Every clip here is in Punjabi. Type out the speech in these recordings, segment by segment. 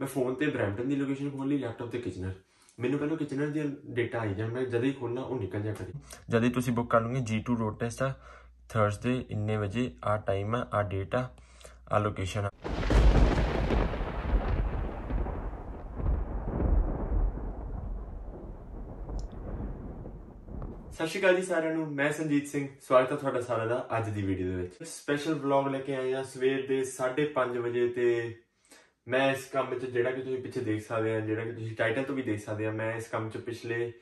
ਮੈਂ ਫੋਨ ਤੇ ਬ੍ਰੈਂਟਨ ਦੀ ਲੋਕੇਸ਼ਨ ਖੋਲ ਲਈ ਲੈਪਟਾਪ ਤੇ ਕਿਚਨਰ ਮੈਨੂੰ ਪਹਿਲਾਂ ਕਿਚਨਰ ਦੀ ਡੇਟਾ ਆਈ ਜਾਣ ਮੈਂ ਜਦ ਹੀ ਖੋਲਣਾ ਉਹ ਨਿਕਲ ਜਾ ਕਰੇ ਜਦ ਹੀ ਤੁਸੀਂ ਬੁੱਕ ਕਰ ਲਓਗੇ G2 ਰੋਡ ਟੈਸਟ ਆ। ਥਰਸਡੇ ਇੰਨੇ ਵਜੇ ਆ ਟਾਈਮ ਆ ਆ ਡੇਟ ਆ ਆ ਲੋਕੇਸ਼ਨ ਆ। ਸਤਿ ਸ਼੍ਰੀ ਅਕਾਲ ਜੀ ਸਾਰਿਆਂ ਨੂੰ ਮੈਂ ਸੰਜੀਤ ਸਿੰਘ। ਸਵਾਗਤ ਹੈ ਤੁਹਾਡਾ ਸਾਰਿਆਂ ਦਾ ਅੱਜ ਦੀ ਵੀਡੀਓ ਦੇ ਵਿੱਚ। ਸਪੈਸ਼ਲ ਵਲੌਗ ਲੈ ਕੇ ਆਏ ਹਾਂ ਸਵੇਰ ਦੇ 5:30 ਵਜੇ ਤੇ ਮੈਂ ਇਸ ਕੰਮ ਵਿੱਚ ਜਿਹੜਾ ਕਿ ਤੁਸੀਂ ਪਿੱਛੇ ਦੇਖ ਸਕਦੇ ਆ, ਜਿਹੜਾ ਕਿ ਤੁਸੀਂ ਟਾਈਟਲ ਤੋਂ ਵੀ ਦੇਖ ਸਕਦੇ ਆ, ਮੈਂ ਇਸ ਕੰਮ 'ਚ ਪਿਛਲੇ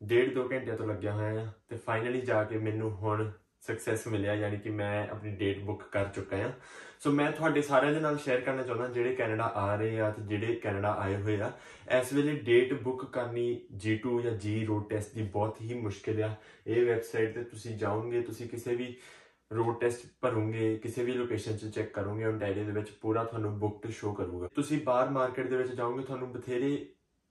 ਡੇਢ ਦੋ ਘੰਟਿਆਂ ਤੋਂ ਲੱਗਿਆ ਹੋਇਆ ਹਾਂ ਤੇ ਫਾਈਨਲੀ ਜਾ ਕੇ ਮੈਨੂੰ ਹੁਣ ਸਕਸੈਸ ਮਿਲਿਆ, ਯਾਨੀ ਕਿ ਮੈਂ ਆਪਣੀ ਡੇਟ ਬੁੱਕ ਕਰ ਚੁੱਕਾ ਹਾਂ ਸੋ ਮੈਂ ਤੁਹਾਡੇ ਸਾਰਿਆਂ ਦੇ ਨਾਲ ਸ਼ੇਅਰ ਕਰਨਾ ਚਾਹੁੰਦਾ, ਜਿਹੜੇ ਕੈਨੇਡਾ ਆ ਰਹੇ ਆ ਤੇ ਜਿਹੜੇ ਕੈਨੇਡਾ ਆਏ ਹੋਏ ਆ, ਇਸ ਵੇਲੇ ਡੇਟ ਬੁੱਕ ਕਰਨੀ G2 ਜਾਂ G ਰੋਡ ਟੈਸਟ ਦੀ ਬਹੁਤ ਹੀ ਮੁਸ਼ਕਿਲ ਆ। ਇਹ ਵੈਬਸਾਈਟ ਤੇ ਤੁਸੀਂ ਜਾਓਗੇ, ਤੁਸੀਂ ਕਿਸੇ ਵੀ ਰੋਡ ਟੈਸਟ ਭਰੋਗੇ, ਕਿਸੇ ਵੀ ਲੋਕੇਸ਼ਨ 'ਚ ਚੈੱਕ ਕਰੋਗੇ ਓਨਟਾਰੀਓ ਦੇ ਵਿੱਚ ਪੂਰਾ ਤੁਹਾਨੂੰ ਬੁੱਕਡ ਸ਼ੋ ਕਰੂਗਾ। ਤੁਸੀਂ ਬਾਹਰ ਮਾਰਕੀਟ ਦੇ ਵਿੱਚ ਜਾਓਗੇ, ਤੁਹਾਨੂੰ ਬਥੇਰੇ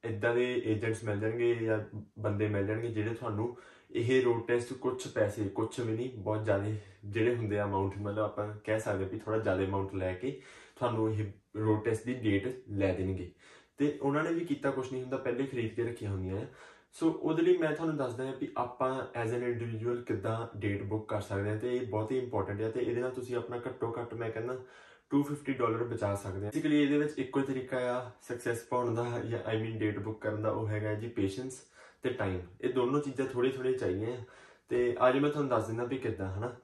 ਇਦਾਂ ਦੇ ਏਜੰਟਸ ਮਿਲ ਜਾਣਗੇ ਜਾਂ ਬੰਦੇ ਮਿਲ ਜਾਣਗੇ ਜਿਹੜੇ ਤੁਹਾਨੂੰ ਇਹ ਰੋਡ ਟੈਸਟ ਕੁਝ ਪੈਸੇ ਕੁਝ ਵੀ ਨਹੀਂ, ਬਹੁਤ ਜ਼ਿਆਦਾ ਜਿਹੜੇ ਹੁੰਦੇ ਆ ਅਮਾਉਂਟ ਮਤਲਬ ਆਪਾਂ ਕਹਿ ਸਕਦੇ ਵੀ ਥੋੜਾ ਜ਼ਿਆਦਾ ਅਮਾਉਂਟ ਲੈ ਕੇ ਤੁਹਾਨੂੰ ਇਹ ਰੋਡ ਟੈਸਟ ਦੀ ਡੇਟ ਲੈ ਦੇਣਗੇ। ਤੇ ਉਹਨਾਂ ਨੇ ਵੀ ਕੀਤਾ ਕੁਝ ਨਹੀਂ ਹੁੰਦਾ, ਪਹਿਲੇ ਖਰੀਦ ਕੇ ਰੱਖੀਆਂ ਹੁੰਦੀਆਂ ਸੋ ਉਹਦੇ ਲਈ ਮੈਂ ਤੁਹਾਨੂੰ ਦੱਸਦਾ ਹਾਂ ਵੀ ਆਪਾਂ ਐਜ਼ ਐਨ ਇੰਡੀਵਿਜੂਅਲ ਕਿੱਦਾਂ ਡੇਟ ਬੁੱਕ ਕਰ ਸਕਦੇ ਹਾਂ ਤੇ ਇਹ ਬਹੁਤ ਹੀ ਇੰਪੋਰਟੈਂਟ ਹੈ ਤੇ ਇਹਦੇ ਨਾਲ ਤੁਸੀਂ ਆਪਣਾ ਘੱਟੋ ਘੱਟ ਮੈਂ ਕਹਿੰਦਾ 250 ਡਾਲਰ ਬਚਾ ਸਕਦੇ ਹਾਂ। ਬੇਸਿਕਲੀ ਇਹਦੇ ਵਿੱਚ ਇੱਕੋ ਹੀ ਤਰੀਕਾ ਆ ਸਕਸੈਸ ਪਾਉਣ ਦਾ ਜਾਂ ਆਈ ਮੀਨ ਡੇਟ ਬੁੱਕ ਕਰਨ ਦਾ, ਉਹ ਹੈਗਾ ਜੀ ਪੇਸ਼ੈਂਸ ਤੇ ਟਾਈਮ ਇਹ ਦੋਨੋਂ ਚੀਜ਼ਾਂ ਥੋੜੀ ਥੋੜੀ ਚਾਹੀਦੀਆਂ ਤੇ ਅੱਜ ਮੈਂ ਤੁਹਾਨੂੰ ਦੱਸ ਦਿੰਦਾ ਵੀ ਕਿੱਦਾਂ, ਹਨਾ?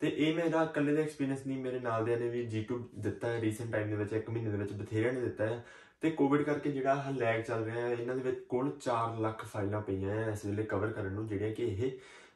ਤੇ ਇਹ ਮੇਰਾ ਇਕੱਲੇ ਦਾ ਐਕਸਪੀਰੀਅੰਸ ਨਹੀਂ, ਮੇਰੇ ਨਾਲ ਦੇ ਨੇ ਵੀ G2 ਦਿੱਤਾ ਹੈ ਰੀਸੈਂਟ ਟਾਈਮ ਦੇ ਵਿੱਚ, ਇੱਕ ਮਹੀਨੇ ਦੇ ਵਿੱਚ ਬਥੇਰਿਆਂ ਨੇ ਦਿੱਤਾ ਹੈ। ਤੇ ਕੋਵਿਡ ਕਰਕੇ ਜਿਹੜਾ ਹ ਲੈਗ ਚੱਲ ਰਿਹਾ ਹੈ, ਇਹਨਾਂ ਦੇ ਵਿੱਚ ਕੁੱਲ 4 ਲੱਖ ਫਾਈਲਾਂ ਪਈਆਂ ਹੈ ਇਸ ਵੇਲੇ ਕਵਰ ਕਰਨ ਨੂੰ, ਜਿਹੜੀਆਂ ਕਿ ਇਹ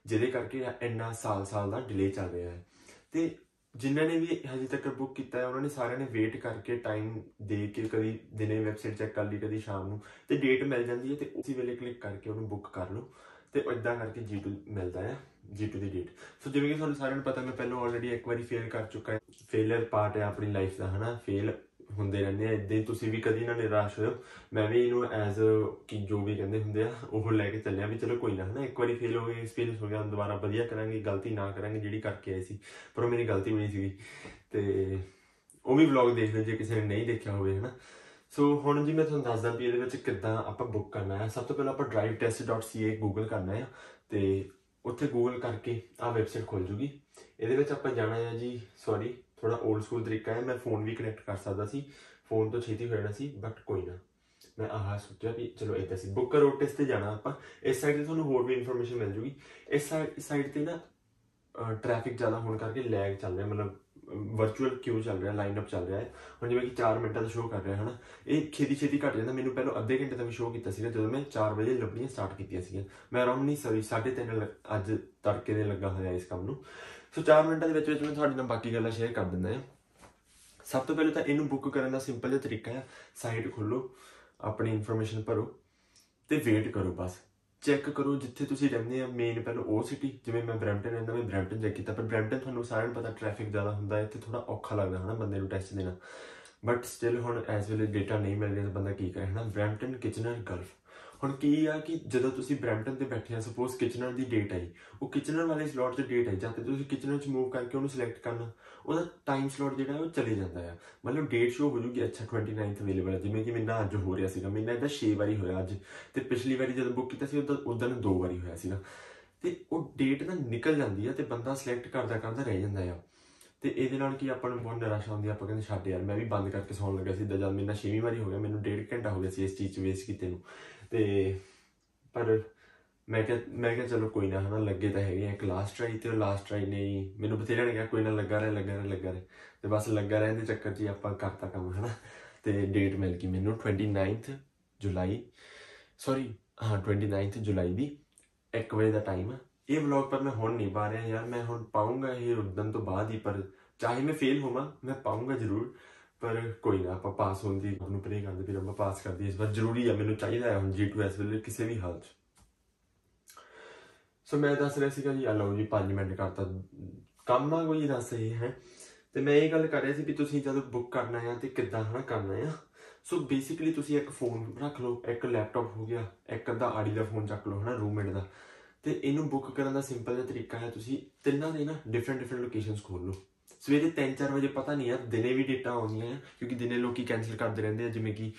ਜਿਹਦੇ ਕਰਕੇ ਇੰਨਾ ਸਾਲ-ਸਾਲ ਦਾ ਡਿਲੇ ਚੱਲ ਰਿਹਾ ਹੈ। ਤੇ ਜਿਨ੍ਹਾਂ ਨੇ ਵੀ ਹਜੇ ਤੱਕ ਬੁੱਕ ਕੀਤਾ ਹੈ, ਉਹਨਾਂ ਨੇ ਸਾਰਿਆਂ ਨੇ ਵੇਟ ਕਰਕੇ ਟਾਈਮ ਦੇ ਕੇ ਕਦੀ ਦਿਨੇ ਵੈਬਸਾਈਟ ਚੈੱਕ ਕਰ ਲਈ, ਕਦੀ ਸ਼ਾਮ ਨੂੰ, ਤੇ ਡੇਟ ਮਿਲ ਜਾਂਦੀ ਹੈ ਤੇ ਉਸੇ ਵੇਲੇ ਕਲਿੱਕ ਕਰਕੇ ਉਹਨੂੰ ਬੁੱਕ ਕਰ ਲਓ ਤੇ ਇਦਾਂ ਕਰਕੇ G2 ਮਿਲਦਾ ਹੈ G2 ਦੀ ਡੇਟ ਸੋ ਜਿਵੇਂ ਕਿ ਤੁਹਾਨੂੰ ਸਾਰਿਆਂ ਨੂੰ ਪਤਾ, ਮੈਂ ਪਹਿਲਾਂ ਆਲਰੇਡੀ ਇੱਕ ਵਾਰੀ ਫੇਲ ਕਰ ਚੁੱਕਾ ਹਾਂ। ਫੇਲਰ ਪਾਰਟ ਹੈ ਆਪਣੀ ਲਾਈਫ ਦਾ, ਹਨਾ? ਫੇਲ ਹੁੰਦੇ ਰਹਿੰਦੇ ਆ ਇਦਾਂ ਹੀ ਤੁਸੀਂ ਵੀ ਕਦੀ ਨਾ ਨਿਰਾਸ਼ ਹੋਇਓ ਮੈਂ ਵੀ ਇਹਨੂੰ ਐਜ਼ ਕਿ ਜੋ ਵੀ ਕਹਿੰਦੇ ਹੁੰਦੇ ਆ, ਉਹ ਲੈ ਕੇ ਚੱਲਿਆ ਵੀ ਚਲੋ ਕੋਈ ਨਾ, ਹਨਾ? ਇੱਕ ਵਾਰੀ ਫੇਲ ਹੋ ਗਏ ਐਕਸਪੀਰੀਅੰਸ ਹੋ ਗਿਆ, ਦੁਬਾਰਾ ਵਧੀਆ ਕਰਾਂਗੇ, ਗਲਤੀ ਨਾ ਕਰਾਂਗੇ ਜਿਹੜੀ ਕਰਕੇ ਆਏ ਸੀ, ਪਰ ਉਹ ਮੇਰੀ ਗਲਤੀ ਵੀ ਨਹੀਂ ਸੀਗੀ। ਤੇ ਉਹ ਵੀ ਵਲੌਗ ਦੇਖ ਲਓ, ਜੇ ਕਿਸੇ ਨੇ ਨਹੀਂ ਦੇਖਿਆ ਹੋਵੇ, ਹਨਾ? ਸੋ ਹੁਣ ਜੀ ਮੈਂ ਤੁਹਾਨੂੰ ਦੱਸਦਾ ਵੀ ਇਹਦੇ ਵਿੱਚ ਕਿੱਦਾਂ ਆਪਾਂ ਬੁੱਕ ਕਰਨਾ ਹੈ। ਸਭ ਤੋਂ ਪਹਿਲਾਂ ਆਪਾਂ drivetest.ca ਗੂਗਲ ਕਰਨਾ ਹੈ, ਤੇ ਉੱਥੇ ਗੂਗਲ ਕਰਕੇ ਆ ਵੈਬਸਾਈਟ ਖੁੱਲ ਜੂਗੀ। ਇਹਦੇ ਵਿੱਚ ਆਪਾਂ ਜਾਣਾ ਹੈ ਜੀ ਸੌਰੀ ਥੋੜਾ 올ਡ ਸਕੂਲ ਤਰੀਕਾ ਹੈ, ਮੈਂ ਫੋਨ ਵੀ ਕਨੈਕਟ ਕਰ ਸਕਦਾ ਸੀ ਫੋਨ ਤੋਂ ਛੇਤੀ ਹੋ ਜਾਣਾ ਸੀ ਬਟ ਕੋਈ ਨਾ। ਮੈਂ ਆਹ ਸੋਚਿਆ ਵੀ ਚਲੋ ਇਦਾਂ ਸੀ ਬੁੱਕਰ ਰੋਡ ਟੈਸਟ ਤੇ ਜਾਣਾ ਆਪਾਂ। ਇਸ ਸਾਈਡ ਤੇ ਤੁਹਾਨੂੰ ਹੋਰ ਵੀ ਇਨਫੋਰਮੇਸ਼ਨ ਮਿਲ ਜੂਗੀ। ਇਸ ਸਾਈਡ ਸਾਈਡ ਤੇ ਨਾ ਟ੍ਰੈਫਿਕ ਜ਼ਿਆਦਾ ਹੋਣ ਕਰਕੇ ਲੈਗ ਚੱਲ ਰਿਹਾ, ਮਤਲਬ ਵਰਚੁਅਲ ਕਿਊ ਚੱਲ ਰਿਹਾ ਲਾਈਨ ਅਪ ਚੱਲ ਰਿਹਾ ਹੈ। ਹੁਣ ਜਿਵੇਂ ਕਿ 4 ਮਿੰਟਾਂ ਦਾ ਸ਼ੋਅ ਕਰ ਰਿਹਾ, ਹਨਾ। ਇਹ ਛੇਤੀ ਛੇਤੀ ਘਟ ਜਾਂਦਾ। ਮੈਨੂੰ ਪਹਿਲਾਂ ਅੱਧੇ ਘੰਟੇ ਦਾ ਵੀ ਸ਼ੋਅ ਕੀਤਾ ਸੀਗਾ, ਜਦੋਂ ਮੈਂ 4 ਵਜੇ ਲੱਭਣੀਆਂ ਸਟਾਰਟ ਕੀਤੀਆਂ ਸੀਗੀਆਂ। ਮੈਂ ਅਰਾਊਂਡ ਨਹੀਂ ਸੌਰੀ 3:30 ਅੱਜ ਤੜਕੇ ਦੇ ਲੱਗਾ ਹੋਇਆ ਇਸ ਕੰਮ ਨੂੰ। ਸੋ 4 ਮਿੰਟਾਂ ਦੇ ਵਿੱਚ ਵਿੱਚ ਮੈਂ ਤੁਹਾਡੇ ਨਾਲ ਬਾਕੀ ਗੱਲਾਂ ਸ਼ੇਅਰ ਕਰ ਦਿੰਦਾ ਹਾਂ। ਸਭ ਤੋਂ ਪਹਿਲਾਂ ਤਾਂ ਇਹਨੂੰ ਬੁੱਕ ਕਰਨ ਦਾ ਸਿੰਪਲ ਜਿਹਾ ਤਰੀਕਾ ਹੈ। ਸਾਈਟ ਖੋਲੋ ਆਪਣੀ ਇਨਫੋਰਮੇਸ਼ਨ ਭਰੋ ਤੇ ਵੇਟ ਕਰੋ ਬਸ। ਚੈੱਕ ਕਰੋ ਜਿੱਥੇ ਤੁਸੀਂ ਰਹਿੰਦੇ ਆ ਮੇਨ ਪਹਿਲਾਂ ਉਹ ਸਿਟੀ ਜਿਵੇਂ ਮੈਂ ਬ੍ਰੈਂਪਟਨ ਰਹਿੰਦਾ, ਮੈਂ ਬ੍ਰੈਂਪਟਨ ਚੈੱਕ ਕੀਤਾ, ਪਰ ਬ੍ਰੈਂਪਟਨ ਤੁਹਾਨੂੰ ਸਾਰਿਆਂ ਨੂੰ ਪਤਾ ਟ੍ਰੈਫਿਕ ਜ਼ਿਆਦਾ ਹੁੰਦਾ ਹੈ ਇੱਥੇ ਥੋੜਾ ਔਖਾ ਲੱਗਦਾ ਹਨਾ ਬੰਦੇ ਨੂੰ ਟੈਸਟ ਦੇਣਾ। ਬਟ ਸਟਿਲ ਹੁਣ ਐਸ ਵੇਲੇ ਡੇਟਾ ਨਹੀਂ ਮਿਲ ਰਿਹਾ ਤਾਂ ਬੰਦਾ ਕੀ ਕਰੇ ਹਨਾ? Brampton Kitchener Guelph. ਹੁਣ ਕੀ ਆ ਕਿ ਜਦੋਂ ਤੁਸੀਂ ਬ੍ਰੈਂਪਟਨ ਤੇ ਬੈਠੇ ਆ ਸਪੋਜ਼ ਕਿਚਨਰ ਦੀ ਡੇਟ ਆਈ, ਉਹ ਕਿਚਨਰ ਵਾਲੇ ਸਲੋਟ ਤੇ ਡੇਟ ਆਈ, ਜਾਂ ਤੱਕ ਤੁਸੀਂ ਕਿਚਨਰ ਚ ਮੂਵ ਕਰਕੇ ਉਹਨੂੰ ਸਿਲੈਕਟ ਕਰਨਾ, ਉਹਦਾ ਟਾਈਮ ਸਲੋਟ ਜਿਹੜਾ ਉਹ ਚਲੇ ਜਾਂਦਾ ਆ। ਮਤਲਬ ਡੇਟ ਸ਼ੋ ਹੋ ਜੂਗੀ ਅੱਛਾ 29th ਅਵੇਲੇਬਲ ਹੈ ਜਿਵੇਂ ਕਿ ਮੈਨਾਂ ਅੱਜ ਹੋ ਰਿਹਾ ਸੀਗਾ ਮੈਨਾਂ ਇਹਦਾ 6 ਵਾਰੀ ਹੋਇਆ ਅੱਜ, ਤੇ ਪਿਛਲੀ ਵਾਰੀ ਜਦੋਂ ਬੁੱਕ ਕੀਤਾ ਸੀ ਉਦੋਂ ਉਦੋਂ ਦੋ ਵਾਰੀ ਹੋਇਆ ਸੀਗਾ। ਤੇ ਉਹ ਡੇਟ ਨਾ ਨਿਕਲ ਜਾਂਦੀ ਆ ਤੇ ਬੰਦਾ ਸਿਲੈਕਟ ਕਰਦਾ ਕਰਦਾ ਰਹਿ ਜਾਂਦਾ ਆ। ਤੇ ਇਹਦੇ ਨਾਲ ਕੀ ਆਪਾਂ ਨੂੰ ਬਹੁਤ ਨਿਰਾਸ਼ਾ ਹੁੰਦੀ ਆਪਾਂ ਕਹਿੰਦੇ ਛੱਡ ਯਾਰ, ਮੈਂ ਵੀ ਬੰਦ ਕਰਕੇ ਸੌਣ ਲੱਗਾ ਸੀ ਜਦ ਮੇਰੇ ਨਾਲ ਛੇਵੀਂ ਵਾਰੀ ਹੋ ਗਿਆ, ਮੈਨੂੰ ਡੇਢ ਘੰਟਾ ਹੋ ਗਿਆ ਸੀ ਇਸ ਚੀਜ਼ 'ਚ ਵੇਸਟ ਕੀਤੇ ਨੂੰ। ਤੇ ਪਰ ਮੈਂ ਕਿਹਾ ਮੈਂ ਕਿਹਾ ਚਲੋ ਕੋਈ ਨਾ, ਹਨਾ, ਲੱਗੇ ਤਾਂ ਹੈਗੇ ਆ, ਇੱਕ ਲਾਸਟ ਟਰਾਈ ਤੇ ਲਾਸਟ ਟਰਾਈ ਨੇ ਮੈਨੂੰ ਬਥੇਰਾ ਨੇ ਕਿਹਾ, ਕੋਈ ਨਾ ਲੱਗਾ ਰਹੇ ਲੱਗਾ ਰਹੇ ਲੱਗਾ ਰਹੇ। ਤੇ ਬਸ ਲੱਗਾ ਰਹਿਣ ਦੇ ਚੱਕਰ 'ਚ ਆਪਾਂ ਕਰਤਾ ਕੰਮ, ਹਨਾ। ਤੇ ਡੇਟ ਮਿਲ ਗਈ ਮੈਨੂੰ 29th ਜੁਲਾਈ ਸੌਰੀ ਹਾਂ 29th ਜੁਲਾਈ ਦੀ 1 ਵਜੇ ਦਾ ਟਾਈਮ ਇਹ ਵਲੌਗ ਪਰ ਮੈਂ ਹੁਣ ਨਹੀਂ ਪਾ ਰਿਹਾ ਯਾਰ, ਮੈਂ ਹੁਣ ਪਾਉਂਗਾ ਇਹ ਉਦੋਂ ਤੋਂ ਬਾਅਦ ਹੀ, ਪਰ ਚਾਹੇ ਮੈਂ ਫੇਲ ਹੋਵਾਂ, ਮੈਂ ਪਾਉਂਗਾ ਜ਼ਰੂਰ। ਪਰ ਕੋਈ ਨਾ, ਆਪਾਂ ਪਾਸ ਹੋਣ ਦੀ ਉਹਨੂੰ ਪ੍ਰੇ ਕਰਦੇ, ਫਿਰ ਆਪਾਂ ਪਾਸ ਕਰਦੀ ਇਸ ਵਾਰ ਜ਼ਰੂਰੀ ਆ, ਮੈਨੂੰ ਚਾਹੀਦਾ ਹੈ ਹੁਣ G2 ਵੇਲੇ ਕਿਸੇ ਵੀ ਹਾਲ 'ਚ। ਸੋ ਮੈਂ ਦੱਸ ਰਿਹਾ ਸੀਗਾ ਜੀ ਆ ਲਓ ਜੀ 5 ਮਿੰਟ ਕਰਤਾ। ਕੰਮ ਆ ਕੋਈ, ਦੱਸ ਇਹ ਹੈ। ਤੇ ਮੈਂ ਇਹ ਗੱਲ ਕਰ ਰਿਹਾ ਸੀ ਵੀ ਤੁਸੀਂ ਜਦੋਂ ਬੁੱਕ ਕਰਨਾ ਹੈ ਤੇ ਕਿੱਦਾਂ ਹਨਾ ਕਰਨਾ ਹੈ ਸੋ ਬੇਸਿਕਲੀ ਤੁਸੀਂ ਇੱਕ ਫੋਨ ਰੱਖ ਲਓ, ਇੱਕ ਲੈਪਟਾਪ ਹੋ ਗਿਆ, ਇੱਕ ਅੱਧਾ ਆੜੀ ਦਾ ਫੋਨ ਚੱਕ ਲਓ, ਹਨਾ ਰੂਮਮੇਟ ਦਾ। ਤੇ ਇਹਨੂੰ ਬੁੱਕ ਕਰਨ ਦਾ ਸਿੰਪਲ ਜਿਹਾ ਤਰੀਕਾ ਹੈ, ਤੁਸੀਂ ਤਿੰਨਾਂ ਦੇ ਨਾ ਡਿਫਰੈਂਟ ਡਿਫਰੈਂਟ ਲੋਕੇਸ਼ਨਸ ਖੋਲ ਲਓ ਸਵੇਰੇ 3-4 ਵਜੇ ਪਤਾ ਨਹੀਂ ਯਾਰ, ਦਿਨੇ ਵੀ ਡੇਟਾ ਆਉਂਦੀਆਂ ਕਿਉਂਕਿ ਦਿਨੇ ਲੋਕੀ ਕੈਨਸਲ ਕਰਦੇ ਰਹਿੰਦੇ ਆ, ਜਿਵੇਂ ਕਿ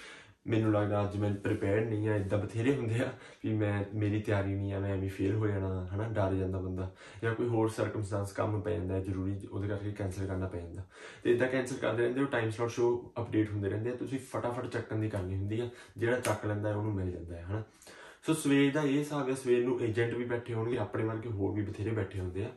ਮੈਨੂੰ ਲੱਗਦਾ ਅੱਜ ਮੈਂ ਪ੍ਰਿਪੇਅਰਡ ਨਹੀਂ ਆ ਇਦਾਂ ਬਥੇਰੇ ਹੁੰਦੇ ਆ, ਵੀ ਮੈਂ, ਮੇਰੀ ਤਿਆਰੀ ਨਹੀਂ ਆ, ਮੈਂ ਐਵੇਂ ਫੇਲ ਹੋ ਜਾਣਾ, ਹਨਾ, ਡਰ ਜਾਂਦਾ ਬੰਦਾ। ਜਾਂ ਕੋਈ ਹੋਰ ਸਰਕਮਸਟੈਂਸ ਕੰਮ ਪੈ ਜਾਂਦਾ ਹੈ, ਜ਼ਰੂਰੀ ਉਹਦੇ ਕਰਕੇ ਕੈਨਸਲ ਕਰਨਾ ਪੈ ਜਾਂਦਾ। ਤੇ ਇਦਾਂ ਕੈਨਸਲ ਕਰਦੇ ਰਹਿੰਦੇ ਹੋ ਟਾਈਮ ਸਲੌਟ ਸ਼ੋ ਅਪਡੇਟ ਹੁੰਦੇ ਰਹਿੰਦੇ ਆ, ਤੁਸੀਂ ਫਟਾਫਟ ਚੱਕਣ ਦੀ ਕਰਨੀ ਹੁੰਦੀ ਆ, ਜਿਹੜਾ ਚੱਕ ਲੈਂਦਾ ਉਹਨੂੰ ਮਿਲ ਜਾਂਦਾ ਹੈ, ਹਨਾ। ਸੋ ਸਵੇਰ ਦਾ ਇਹ ਹਿਸਾਬ ਹੈ ਸਵੇਰ ਨੂੰ ਏਜੰਟ ਵੀ ਬੈਠੇ ਹੋਣਗੇ, ਆਪਣੇ ਵਰਗੇ ਹੋਰ ਵੀ ਬਥੇਰੇ ਬੈਠੇ ਹੁੰਦੇ ਆ।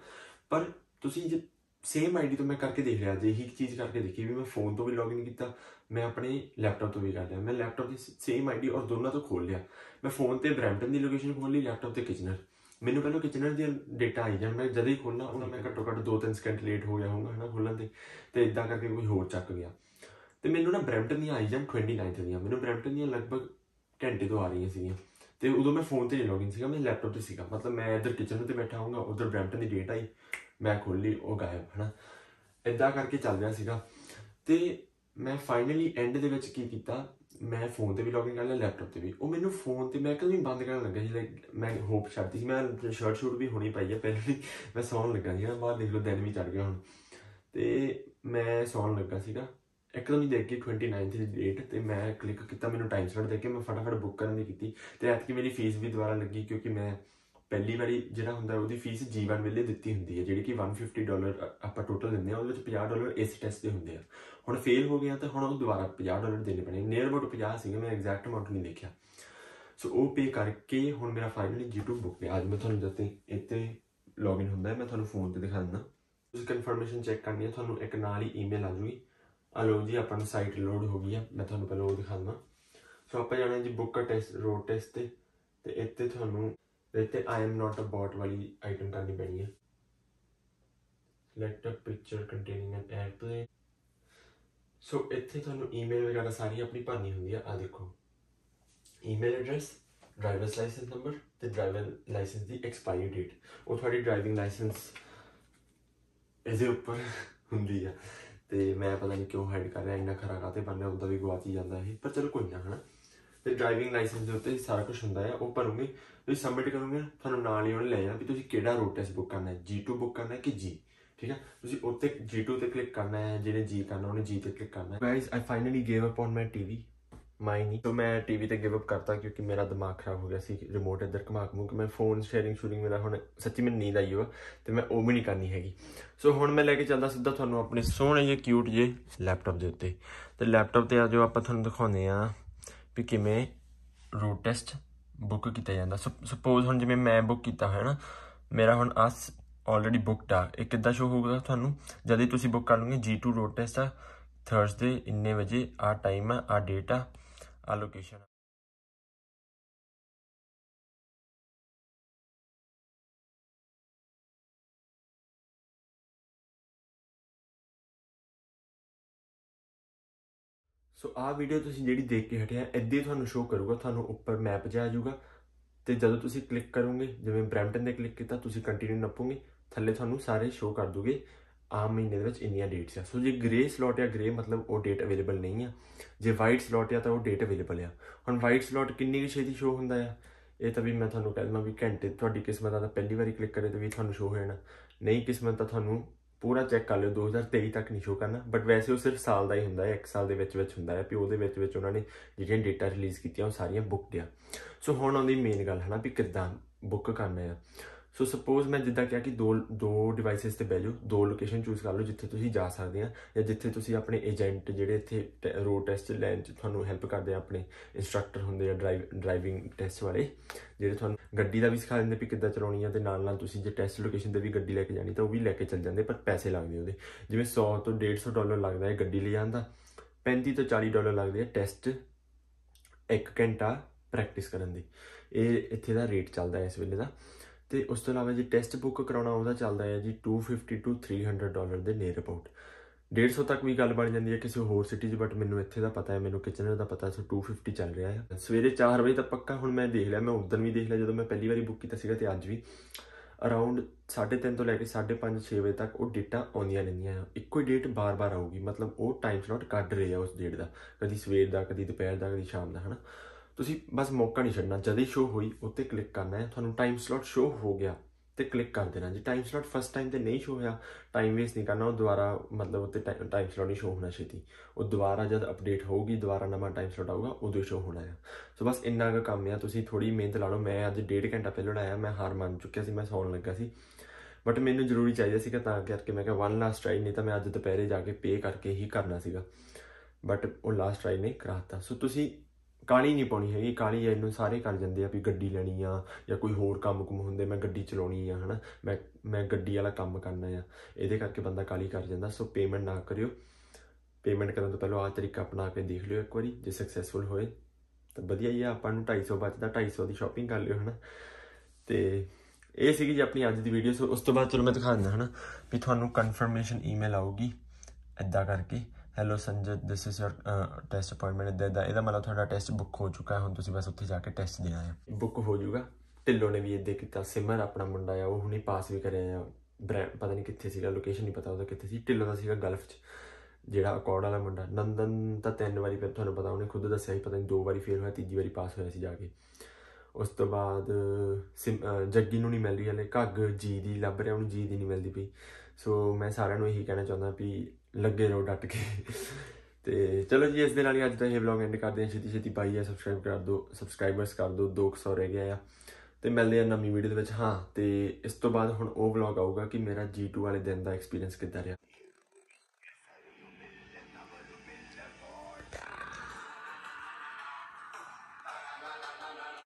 ਪਰ ਤੁਸੀਂ ਜੇ ਸੇਮ ਆਈਡੀ ਤੋਂ ਮੈਂ ਕਰਕੇ ਦੇਖ ਲਿਆ, ਜੇ ਇਹੀ ਚੀਜ਼ ਕਰਕੇ ਦੇਖੀ ਵੀ ਮੈਂ ਫੋਨ ਤੋਂ ਵੀ ਲੌਗਇਨ ਕੀਤਾ, ਮੈਂ ਆਪਣੇ ਲੈਪਟਾਪ ਤੋਂ ਵੀ ਕਰ ਲਿਆ, ਮੈਂ ਲੈਪਟਾਪ ਦੀ ਸੇਮ ਆਈਡੀ ਔਰ ਦੋਨਾਂ ਤੋਂ ਖੋਲ ਲਿਆ। ਮੈਂ ਫੋਨ ਤੇ ਬ੍ਰੈਂਟਨ ਦੀ ਲੋਕੇਸ਼ਨ ਖੋਲ ਲਈ ਲੈਪਟਾਪ ਤੇ ਕਿਚਨਰ ਮੈਨੂੰ ਪਹਿਲਾਂ ਕਿਚਨਰ ਦੀ ਡੇਟਾ ਆਈ ਜਾਣ, ਮੈਂ ਜਦ ਹੀ ਖੋਲਣਾ ਉਹਨਾਂ ਮੈਂ ਘੱਟੋ ਘੱਟ 2-3 ਸਕਿੰਟ ਲੇਟ ਹੋ ਗਿਆ ਹੋਊਗਾ, ਹਨਾ ਖੋਲਣ ਤੇ ਤੇ ਇਦਾਂ ਕਰਕੇ ਕੋਈ ਹੋਰ ਚੱਕ ਗਿਆ। ਤੇ ਮੈਨੂੰ ਨਾ ਬ੍ਰੈਂਟਨ ਦੀਆਂ ਆਈ ਜਾਣ 29 ਦੀਆਂ। ਮੈਨੂੰ ਬ੍ਰੈਂਟਨ ਦੀਆਂ ਲਗਭਗ ਘੰਟੇ ਤੋਂ ਆ ਰਹੀਆਂ ਸੀਗੀਆਂ। ਤੇ ਉਦੋਂ ਮੈਂ ਫੋਨ ਤੇ ਨਹੀਂ ਲੌਗਇਨ ਸੀਗਾ ਮੈਂ ਲੈਪਟਾਪ ਤੇ ਸੀਗਾ। ਮਤਲਬ ਮੈਂ ਇੱਧਰ ਕਿਚਨ ਤੇ ਬੈਠਾ ਹੋਊਂਗਾ, ਉਧਰ ਬ੍ਰੈਂਟਨ ਦੀ ਡੇਟ ਆਈ, ਮੈਂ ਖੋਲੀ ਉਹ ਗਾਇਬ, ਹਨਾ। ਇਦਾਂ ਕਰਕੇ ਚੱਲ ਰਿਹਾ ਸੀਗਾ। ਤੇ ਮੈਂ ਫਾਈਨਲੀ ਐਂਡ ਦੇ ਵਿੱਚ ਕੀ ਕੀਤਾ, ਮੈਂ ਫੋਨ ਤੇ ਵੀ ਲੌਗਇਨ ਕਰ ਲਿਆ ਲੈਪਟਾਪ ਤੇ ਵੀ। ਉਹ ਮੈਨੂੰ ਫੋਨ ਤੇ, ਮੈਂ ਕਦੋਂ ਬੰਦ ਕਰਨ ਲੱਗਾ ਸੀ ਲਾਈਕ ਮੈਂ ਹੋਪ ਛੱਡਦੀ ਸੀ। ਮੈਂ ਸ਼ਰਟ ਸ਼ੂਟ ਵੀ ਹੋਣੀ ਪਾਈ ਹੈ ਪਹਿਲਾਂ ਵੀ ਮੈਂ ਸੌਣ ਲੱਗਾ ਸੀ ਨਾ ਬਾਹਰ ਦੇਖ ਲਓ, ਦਿਨ ਵੀ ਚੜ ਗਿਆ ਹੁਣ। ਤੇ ਮੈਂ ਸੌਣ ਲੱਗਾ ਸੀਗਾ। ਇੱਕਦਮ ਹੀ ਦੇਖ ਕੇ 29th ਦੀ ਡੇਟ ਤੇ ਮੈਂ ਕਲਿੱਕ ਕੀਤਾ, ਮੈਨੂੰ ਟਾਈਮ ਸਲੌਟ ਦੇ ਕੇ, ਮੈਂ ਫਟਾਫਟ ਬੁੱਕ ਕਰਨ ਦੀ ਕੀਤੀ ਤੇ ਐਤਕੀ ਮੇਰੀ ਫੀਸ ਵੀ ਦੁਬਾਰਾ ਲੱਗੀ ਕਿਉਂਕਿ ਮੈਂ ਪਹਿਲੀ ਵਾਰੀ ਜਿਹੜਾ ਹੁੰਦਾ ਉਹਦੀ ਫੀਸ G1 ਵੇਲੇ ਦਿੱਤੀ ਹੁੰਦੀ ਹੈ, ਜਿਹੜੀ ਕਿ 150 ਡਾਲਰ ਆਪਾਂ ਟੋਟਲ ਦਿੰਦੇ ਆ ਉਹਦੇ ਵਿੱਚ 50 ਡਾਲਰ ਇਸ ਟੈਸਟ ਦੇ ਹੁੰਦੇ ਆ। ਹੁਣ ਫੇਲ ਹੋ ਗਿਆ ਤਾਂ ਹੁਣ ਉਹ ਦੁਬਾਰਾ 50 ਡਾਲਰ ਦੇਣੇ ਪੈਣੇ ਨੀਅਰ ਅਬਾਊਟ 50 ਸੀਗਾ, ਮੈਂ ਐਗਜ਼ੈਕਟ ਅਮਾਉਂਟ ਨਹੀਂ ਦੇਖਿਆ। ਸੋ ਉਹ ਪੇ ਕਰਕੇ ਹੁਣ ਮੇਰਾ ਫਾਈਨਲੀ G2 ਬੁੱਕ ਹੈ ਅੱਜ ਮੈਂ ਤੁਹਾਨੂੰ ਦੱਸਦੇ, ਇੱਥੇ ਲੌਗਇਨ ਹੁੰਦਾ ਹੈ, ਮੈਂ ਤੁਹਾਨੂੰ ਫੋਨ ਤੇ ਦਿਖਾ ਦਿੰਦਾ। ਤੁਸੀਂ ਕਨਫਰਮੇਸ਼ਨ ਚੈੱਕ ਕਰਨੀ ਹੈ, ਤੁਹਾਨੂੰ ਇੱਕ ਨਾਲ ਹੀ ਈਮੇਲ ਆ ਜੂਗੀ। ਆ ਲਓ ਜੀ, ਆਪਾਂ ਨੂੰ ਸਾਈਟ ਲੋਡ ਹੋ ਗਈ ਆ। ਮੈਂ ਤੁਹਾਨੂੰ ਪਹਿਲਾਂ ਉਹ ਦਿਖਾ ਦਵਾਂ ਸੋ ਆਪਾਂ ਜਾਣਾ ਜੀ ਬੁੱਕ ਟੈਸਟ ਰੋਡ ਟੈਸਟ ਤੇ। ਤੇ ਇੱਥੇ ਤੁਹਾਨੂੰ, ਇੱਥੇ I am not a bot ਵਾਲੀ ਆਈਟਮ ਕਰਨੀ ਪੈਣੀ ਹੈ select a picture containing an airplane so ਇੱਥੇ ਤੁਹਾਨੂੰ ਈਮੇਲ ਵਗੈਰਾ ਸਾਰੀ ਆਪਣੀ ਭਰਨੀ ਹੁੰਦੀ ਆ। ਆ ਦੇਖੋ। Email address drivers license number ਤੇ ਡਰਾਈਵਰ ਲਾਇਸੈਂਸ ਦੀ ਐਕਸਪਾਇਰੀ ਡੇਟ ਉਹ ਤੁਹਾਡੀ ਡਰਾਈਵਿੰਗ ਲਾਇਸੈਂਸ ਇਹਦੇ ਉੱਪਰ ਹੁੰਦੀ ਆ। ਤੇ ਮੈਂ ਪਤਾ ਨਹੀਂ ਕਿਉਂ ਹਾਈਡ ਕਰ ਰਿਹਾ, ਇੰਨਾ ਖਰਾ ਕਾਤੇ ਬਣ ਰਿਹਾ ਹੁੰਦਾ ਵੀ ਗਵਾਚ ਜਾਂਦਾ ਇਹ, ਪਰ ਚਲੋ ਕੋਈ ਨਾ ਹਨਾ। ਤੇ ਡਰਾਈਵਿੰਗ ਲਾਇਸੈਂਸ ਦੇ ਉੱਤੇ ਸਾਰਾ ਕੁਝ ਹੁੰਦਾ ਹੈ ਉਹ ਭਰੋਗੇ, ਤੁਸੀਂ ਸਬਮਿਟ ਕਰੋਗੇ, ਤੁਹਾਨੂੰ ਨਾਲ ਹੀ ਉਹਨੇ ਲੈ ਜਾਣਾ ਵੀ ਤੁਸੀਂ ਕਿਹੜਾ ਰੋਡ ਟੈਸਟ ਬੁੱਕ ਕਰਨਾ ਹੈ G2 ਬੁੱਕ ਕਰਨਾ ਹੈ ਕਿ G? ਠੀਕ ਹੈ ਤੁਸੀਂ ਉੱਤੇ G2 ਤੇ ਕਲਿੱਕ ਕਰਨਾ ਹੈ, ਜਿਹਨੇ G ਕਰਨਾ, ਉਹਨੇ G ਤੇ ਕਲਿੱਕ ਕਰਨਾ ਹੈ। Guys I finally gave up on my TV my ਨਹੀਂ। ਸੋ ਮੈਂ ਟੀਵੀ ਤੇ ਗਿਵ ਅਪ ਕਰਤਾ ਕਿਉਂਕਿ ਮੇਰਾ ਦਿਮਾਗ ਖਰਾਬ ਹੋ ਗਿਆ ਸੀ ਰਿਮੋਟ ਇੱਧਰ ਘੁਮਾ ਘੁਮਾ ਕੇ। ਮੈਂ ਫੋਨ ਸ਼ੇਅਰਿੰਗ ਸ਼ੂਰਿੰਗ ਮੇਰਾ ਹੁਣ ਸੱਚੀ ਮੈਨੂੰ ਨੀਂਦ ਆਈ ਹੋ ਤੇ ਮੈਂ ਉਹ ਵੀ ਨਹੀਂ ਕਰਨੀ ਹੈਗੀ। ਸੋ ਹੁਣ ਮੈਂ ਲੈ ਕੇ ਚੱਲਦਾ ਸਿੱਧਾ ਤੁਹਾਨੂੰ ਆਪਣੇ ਸੋਹਣੇ ਜਿਹੇ ਕਿਊਟ ਜੇ ਲੈਪਟਾਪ ਦੇ ਉੱਤੇ। ਤੇ ਲੈਪਟਾਪ ਤੇ ਆ ਜੋ ਆਪਾਂ ਤੁਹਾਨੂੰ ਦਿਖਾਉਂਦੇ ਆ ਵੀ ਕਿਵੇਂ ਰੋਡ ਟੈਸਟ ਬੁੱਕ ਕੀਤਾ ਜਾਂਦਾ। ਸਪੋਜ਼ ਹੁਣ ਜਿਵੇਂ ਮੈਂ ਬੁੱਕ ਕੀਤਾ ਹੋਇਆ ਨਾ, ਮੇਰਾ ਹੁਣ ਆਸ ਆਲਰੇਡੀ ਬੁੱਕਡ ਆ। ਇਹ ਕਿੱਦਾਂ ਸ਼ੋ ਹੋਊਗਾ ਤੁਹਾਨੂੰ? ਜਦ ਤੁਸੀਂ ਬੁੱਕ ਕਰ ਲਓਗੇ G2 ਰੋਡ ਟੈਸਟ ਆ। ਥਰਸਡੇ ਇੰਨੇ ਵਜੇ ਆ ਟਾਈਮ ਆ ਆ ਡੇਟ ਆ। ਆ ਸੋ ਆ ਵੀਡੀਓ ਤੁਸੀਂ ਜਿਹੜੀ ਦੇਖ ਕੇ ਹਟਿਆ ਇੱਦੇ ਤੁਹਾਨੂੰ ਸ਼ੋ ਕਰੂਗਾ, ਤੁਹਾਨੂੰ ਉੱਪਰ ਮੈਪ ਜਿਹਾ ਆ ਜਾਊਗਾ ਤੇ ਜਦੋਂ ਤੁਸੀਂ ਕਲਿੱਕ ਕਰੋਗੇ, ਜਿਵੇਂ ਬ੍ਰੈਂਟਨ ਤੇ ਕਲਿੱਕ ਕੀਤਾ, ਤੁਸੀਂ ਕੰਟੀਨਿਊ ਨੱਪੋਗੇ, ਥੱਲੇ ਤੁਹਾਨੂੰ ਸਾਰੇ ਸ਼ੋ ਕਰ ਦੂਗੇ। ਆਮ ਮਹੀਨੇ ਦੇ ਵਿੱਚ ਇੰਨੀਆਂ ਡੇਟਸ ਆ। ਸੋ ਜੇ ਗ੍ਰੇ ਸਲੋਟ ਆ ਗ੍ਰੇ ਮਤਲਬ ਉਹ ਡੇਟ ਅਵੇਲੇਬਲ ਨਹੀਂ ਆ। ਜੇ ਵਾਈਟ ਸਲੋਟ ਆ ਤਾਂ ਉਹ ਡੇਟ ਅਵੇਲੇਬਲ ਆ। ਹੁਣ ਵਾਈਟ ਸਲੋਟ ਕਿੰਨੀ ਕੁ ਛੇਤੀ ਸ਼ੋ ਹੁੰਦਾ ਆ? ਇਹ ਤਾਂ ਵੀ ਮੈਂ ਤੁਹਾਨੂੰ ਕਹਿ ਦਵਾਂ ਵੀ ਘੰਟੇ ਤੁਹਾਡੀ ਕਿਸਮਤ ਆ ਤਾਂ ਪਹਿਲੀ ਵਾਰੀ ਕਲਿੱਕ ਕਰੇ ਤਾਂ ਵੀ ਤੁਹਾਨੂੰ ਸ਼ੋ ਹੋ ਜਾਣਾ। ਨਹੀਂ ਕਿਸਮਤ ਤਾਂ ਤੁਹਾਨੂੰ ਪੂਰਾ ਚੈੱਕ ਕਰ ਲਿਓ 2023 ਤੱਕ ਨਹੀਂ ਸ਼ੋ ਕਰਨਾ। ਬਟ ਵੈਸੇ ਉਹ ਸਿਰਫ ਸਾਲ ਦਾ ਹੀ ਹੁੰਦਾ ਹੈ 1 ਸਾਲ ਦੇ ਵਿੱਚ ਵਿੱਚ ਹੁੰਦਾ ਹੈ ਵੀ ਉਹਦੇ ਵਿੱਚ ਵਿੱਚ ਉਹਨਾਂ ਨੇ ਜਿਹੜੀਆਂ ਡੇਟਾ ਰਿਲੀਜ਼ ਕੀਤੀਆਂ, ਉਹ ਸਾਰੀਆਂ ਬੁੱਕਡ ਆ। ਸੋ ਹੁਣ ਆਉਂਦੀ ਮੇਨ ਗੱਲ ਹੈ ਨਾ ਵੀ ਕਿੱਦਾਂ ਬੁੱਕ ਕਰਨਾ ਆ। ਸੋ ਸਪੋਜ਼ ਮੈਂ ਜਿੱਦਾਂ ਕਿਹਾ ਕਿ ਦੋ ਦੋ ਡਿਵਾਈਸਸ ਤੇ ਬਹਿ ਜਾਓ, ਦੋ ਲੋਕੇਸ਼ਨ ਚੂਜ਼ ਕਰ ਲਓ ਜਿੱਥੇ ਤੁਸੀਂ ਜਾ ਸਕਦੇ ਆ ਜਾਂ ਜਿੱਥੇ ਤੁਸੀਂ ਆਪਣੇ ਏਜੰਟ ਜਿਹੜੇ ਇੱਥੇ ਰੋਡ ਟੈਸਟ ਲੈਣ ਚ ਤੁਹਾਨੂੰ ਹੈਲਪ ਕਰਦੇ ਆ, ਆਪਣੇ ਇਨਸਟ੍ਰਕਟਰ ਹੁੰਦੇ ਆ ਡਰਾਈਵ ਡਰਾਈਵਿੰਗ ਟੈਸਟ ਵਾਲੇ, ਜਿਹੜੇ ਤੁਹਾਨੂੰ ਗੱਡੀ ਦਾ ਵੀ ਸਿਖਾ ਦਿੰਦੇ ਵੀ ਕਿੱਦਾਂ ਚਲਾਉਣੀ ਆ ਤੇ ਨਾਲ ਨਾਲ ਤੁਸੀਂ ਜੇ ਟੈਸਟ ਲੋਕੇਸ਼ਨ ਤੇ ਵੀ ਗੱਡੀ ਲੈ ਕੇ ਜਾਣੀ ਤਾਂ ਉਹ ਵੀ ਲੈ ਕੇ ਚੱਲ ਜਾਂਦੇ, ਪਰ ਪੈਸੇ ਲੱਗਦੇ ਉਹਦੇ। ਜਿਵੇਂ 100 ਤੋਂ 150 ਡਾਲਰ ਲੱਗਦਾ ਹੈ ਗੱਡੀ ਲੈ ਜਾਂਦਾ 35 ਤੋਂ 40 ਡਾਲਰ ਲੱਗਦੇ ਆ ਟੈਸਟ 1 ਘੰਟਾ ਪ੍ਰੈਕਟਿਸ ਕਰਨ ਦੀ। ਇਹ ਇੱਥੇ ਦਾ ਰੇਟ ਚੱਲਦਾ ਇਸ ਵੇਲੇ ਦਾ। ਤੇ ਉਸ ਤੋਂ ਇਲਾਵਾ ਜੇ ਟੈਸਟ ਬੁੱਕ ਕਰਾਉਣਾ ਉਹਦਾ ਚੱਲਦਾ ਹੈ ਜੀ 250 ਟੂ 300 ਡਾਲਰ ਦੇ ਨੀਅਰ ਅਬਾਊਟ 150 ਤੱਕ ਵੀ ਗੱਲ ਬਣ ਜਾਂਦੀ ਹੈ ਕਿਸੇ ਹੋਰ ਸਿਟੀ 'ਚ ਬਟ ਮੈਨੂੰ ਇੱਥੇ ਦਾ ਪਤਾ ਹੈ, ਮੈਨੂੰ ਕਿਚਨਰ ਦਾ ਪਤਾ ਸੋ 250 ਚੱਲ ਰਿਹਾ ਹੈ। ਸਵੇਰੇ 4 ਵਜੇ ਤੱਕ ਪੱਕਾ ਹੁਣ ਮੈਂ ਦੇਖ ਲਿਆ, ਮੈਂ ਉਦੋਂ ਵੀ ਦੇਖ ਲਿਆ, ਜਦੋਂ ਮੈਂ ਪਹਿਲੀ ਵਾਰੀ ਬੁੱਕ ਕੀਤਾ ਸੀਗਾ ਤੇ ਅੱਜ ਵੀ। ਅਰਾਊਂਡ 3:30 ਤੋਂ ਲੈ ਕੇ 5:30 6 ਵਜੇ ਤੱਕ ਉਹ ਡੇਟਾਂ ਆਉਂਦੀਆਂ ਰਹਿੰਦੀਆਂ ਆ। ਇੱਕੋ ਹੀ ਡੇਟ ਬਾਰ-ਬਾਰ ਆਊਗੀ, ਮਤਲਬ ਉਹ ਟਾਈਮ ਸਲੌਟ ਕੱਢ ਰਹੇ ਆ ਉਸ ਡੇਟ ਦਾ। ਕਦੀ ਸਵੇਰ ਦਾ, ਕਦੀ ਦੁਪਹਿਰ ਦਾ, ਕਦੀ ਸ਼ਾਮ ਦਾ, ਹਨਾ? ਤੁਸੀਂ ਬਸ ਮੌਕਾ ਨਹੀਂ ਛੱਡਣਾ, ਜਦ ਹੀ ਸ਼ੋ ਹੋਈ, ਉੱਤੇ ਕਲਿੱਕ ਕਰਨਾ ਹੈ, ਤੁਹਾਨੂੰ ਟਾਈਮ ਸਲੌਟ ਸ਼ੋ ਹੋ ਗਿਆ, ਤੇ ਕਲਿੱਕ ਕਰ ਦੇਣਾ। ਜੇ ਟਾਈਮ ਸਲੋਟ ਫਸਟ ਟਾਈਮ ਤੇ ਨਹੀਂ ਸ਼ੋ ਹੋਇਆ ਟਾਈਮ ਵੇਸਟ ਨਹੀਂ ਕਰਨਾ, ਉਹ ਦੁਬਾਰਾ ਮਤਲਬ ਉੱਤੇ ਟਾਈਮ ਸਲੋਟ ਨਹੀਂ ਸ਼ੋ ਹੋਣਾ ਛੇਤੀ। ਉਹ ਦੁਬਾਰਾ ਜਦ ਅਪਡੇਟ ਹੋਊਗੀ, ਦੁਬਾਰਾ ਨਵਾਂ ਟਾਈਮ ਸਲੋਟ ਆਊਗਾ, ਉਦੋਂ ਸ਼ੋ ਹੋਣਾ ਹੈ। ਸੋ ਬਸ ਇੰਨਾ ਕੁ ਕੰਮ ਆ, ਤੁਸੀਂ ਥੋੜੀ ਮਿਹਨਤ ਲਾ ਲਓ। ਮੈਂ ਅੱਜ ਡੇਢ ਘੰਟਾ ਪਹਿਲਾਂ ਲਾਇਆ ਮੈਂ ਹਾਰ ਮੰਨ ਚੁੱਕਿਆ ਸੀ, ਮੈਂ ਸੌਣ ਲੱਗਾ ਸੀ। ਬਟ ਮੈਨੂੰ ਜ਼ਰੂਰੀ ਚਾਹੀਦਾ ਸੀਗਾ ਤਾਂ ਕਰਕੇ ਮੈਂ ਕਿਹਾ ਵਨ ਲਾਸਟ ਟਰਾਈ ਨਹੀਂ ਤਾਂ ਮੈਂ ਅੱਜ ਦੁਪਹਿਰੇ ਜਾ ਕੇ ਪੇ ਕਰਕੇ ਹੀ ਕਰਨਾ ਸੀਗਾ। ਬਟ ਉਹ ਲਾਸਟ ਟਰਾਈ ਨੇ ਕਰਾਤਾ। ਸੋ ਤੁਸੀਂ ਕਾਲੀ ਨਹੀਂ ਪਾਉਣੀ ਹੈਗੀ, ਕਾਲੀ ਇਹਨੂੰ ਸਾਰੇ ਕਰ ਜਾਂਦੇ ਆ ਵੀ ਗੱਡੀ ਲੈਣੀ ਆ ਜਾਂ ਕੋਈ ਹੋਰ ਕੰਮ ਕੁਮ ਹੁੰਦੇ, ਮੈਂ ਗੱਡੀ ਚਲਾਉਣੀ ਆ, ਹਨਾ? ਮੈਂ ਮੈਂ ਗੱਡੀ ਵਾਲਾ ਕੰਮ ਕਰਨਾ ਆ। ਇਹਦੇ ਕਰਕੇ ਬੰਦਾ ਕਾਲੀ ਕਰ ਜਾਂਦਾ, ਸੋ ਪੇਮੈਂਟ ਨਾ ਕਰਿਓ। ਪੇਮੈਂਟ ਕਰਨ ਤੋਂ ਪਹਿਲਾਂ ਆਹ ਤਰੀਕਾ ਅਪਣਾ ਕੇ ਦੇਖ ਲਿਓ ਇੱਕ ਵਾਰੀ, ਜੇ ਸਕਸੈਸਫੁਲ ਹੋਏ, ਤਾਂ ਵਧੀਆ ਹੀ ਆ, ਆਪਾਂ ਨੂੰ 250 ਬਚਦਾ 250 ਦੀ ਸ਼ਾਪਿੰਗ ਕਰ ਲਿਓ, ਹਨਾ? ਤੇ ਇਹ ਸੀਗੀ ਜੀ ਆਪਣੀ ਅੱਜ ਦੀ ਵੀਡੀਓ ਸੋ ਉਸ ਤੋਂ ਬਾਅਦ ਚਲੋ ਮੈਂ ਦਿਖਾ ਦਿੰਦਾ ਹਨਾ? ਵੀ ਤੁਹਾਨੂੰ ਕਨਫਰਮੇਸ਼ਨ ਈਮੇਲ ਆਊਗੀ ਐਦਾਂ ਕਰਕੇ। Hello Sanjay this is your test appointment ਇਦਾਂ ਦਾ ਇਹਦਾ ਮਤਲਬ ਤੁਹਾਡਾ ਟੈਸਟ ਬੁੱਕ ਹੋ ਚੁੱਕਾ ਹੈ, ਹੁਣ ਤੁਸੀਂ ਬਸ ਉੱਥੇ ਜਾ ਕੇ ਟੈਸਟ ਦੇਣਾ ਹੈ। ਬੁੱਕ ਹੋ ਜਾਊਗਾ ਢਿੱਲੋਂ ਨੇ ਵੀ ਇਦਾਂ ਕੀਤਾ, ਸਿਮਰ ਆਪਣਾ ਮੁੰਡਾ ਆ, ਉਹ ਹੁਣੇ ਪਾਸ ਵੀ ਕਰਿਆ ਆ ਬ੍ਰੈਂਡ ਪਤਾ ਨਹੀਂ ਕਿੱਥੇ ਸੀਗਾ ਲੋਕੇਸ਼ਨ ਨਹੀਂ ਪਤਾ ਉਹਦਾ ਕਿੱਥੇ ਸੀ, ਢਿੱਲੋਂ ਦਾ ਸੀਗਾ ਗਲਫ 'ਚ, ਜਿਹੜਾ ਅਕੋਰਡ ਵਾਲਾ ਮੁੰਡਾ। ਨੰਦਨ ਤਾਂ ਤਿੰਨ ਵਾਰੀ ਫਿਰ ਤੁਹਾਨੂੰ ਪਤਾ, ਉਹਨੇ ਖੁਦ ਦੱਸਿਆ ਸੀ, ਪਤਾ ਨਹੀਂ ਦੋ ਵਾਰੀ ਫੇਲ ਹੋਇਆ, ਤੀਜੀ ਵਾਰੀ ਪਾਸ ਹੋਇਆ ਸੀ ਜਾ ਕੇ। ਉਸ ਤੋਂ ਬਾਅਦ ਜੱਗੀ ਨੂੰ ਨਹੀਂ ਮਿਲ ਰਹੀ, ਹਲੇ ਘੱਗ ਜੀ ਦੀ ਲੱਭ ਰਿਹਾ, ਉਹਨੂੰ ਜੀ ਦੀ ਨਹੀਂ ਮਿਲਦੀ ਪਈ। ਸੋ ਮੈਂ ਸਾਰਿਆਂ ਨੂੰ ਇਹੀ ਕਹਿਣਾ ਚਾਹੁੰਦਾ ਵੀ ਲੱਗੇ ਰਹੋ ਡਟ ਕੇ। ਤੇ ਚਲੋ ਜੀ, ਇਸ ਦੇ ਨਾਲ ਹੀ ਅੱਜ ਦਾ ਇਹ ਵਲੌਗ ਐਂਡ ਕਰਦੇ ਹਾਂ। ਛੇਤੀ ਛੇਤੀ ਪਾਈ ਹੈ ਸਬਸਕ੍ਰਾਈਬ ਕਰ ਦਿਓ ਸਬਸਕ੍ਰਾਈਬਰਸ ਕਰ ਦਿਓ 200 ਰਹਿ ਗਿਆ ਆ। ਤੇ ਮਿਲਦੇ ਆ ਨਵੀਂ ਵੀਡੀਓ ਦੇ ਵਿੱਚ। ਹਾਂ, ਤੇ ਇਸ ਤੋਂ ਬਾਅਦ ਹੁਣ ਉਹ ਵਲੌਗ ਆਊਗਾ ਕਿ ਮੇਰਾ G2 ਵਾਲੇ ਦਿਨ ਦਾ ਐਕਸਪੀਰੀਅੰਸ ਕਿੱਦਾਂ ਰਿਹਾ।